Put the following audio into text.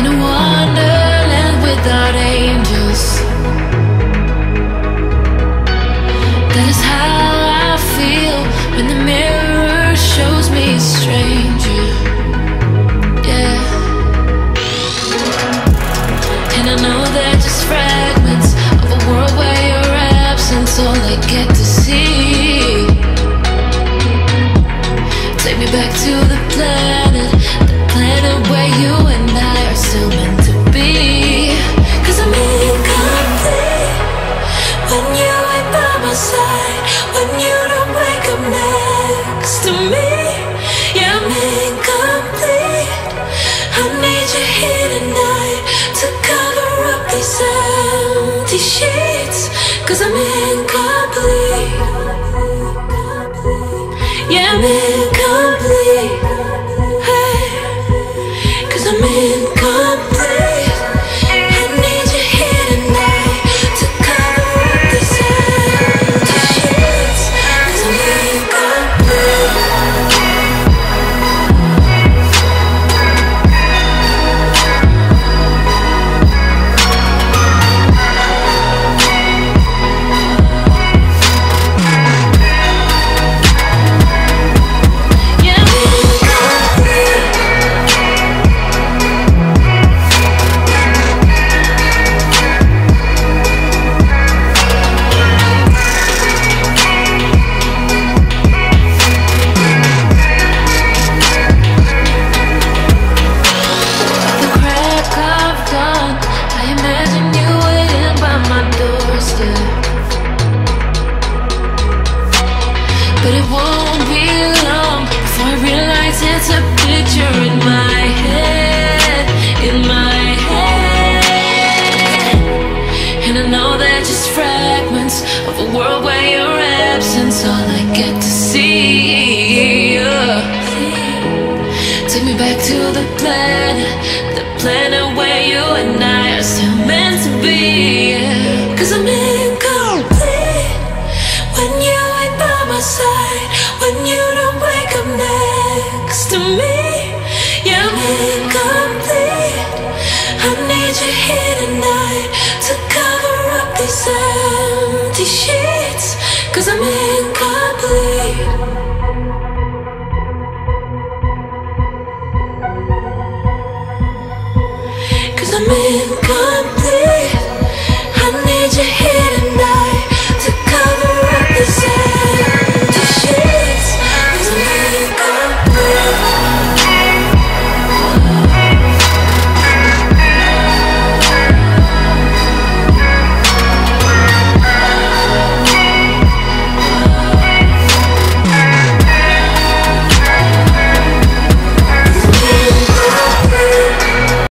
in a wonderland without angels. That is how I feel when the mirror shows me a I need you here tonight to cover up these empty sheets. Cause I'm incomplete. Yeah, I'm get to see you. Take me back to the planet, the planet where you and I are still meant to be. Cause I'm incomplete when you ain't by my side, when you don't wake up next to me. Yeah, I'm incomplete. I need you here tonight to cover up these empty sheets. Cause I'm incomplete. Cause I'm incomplete.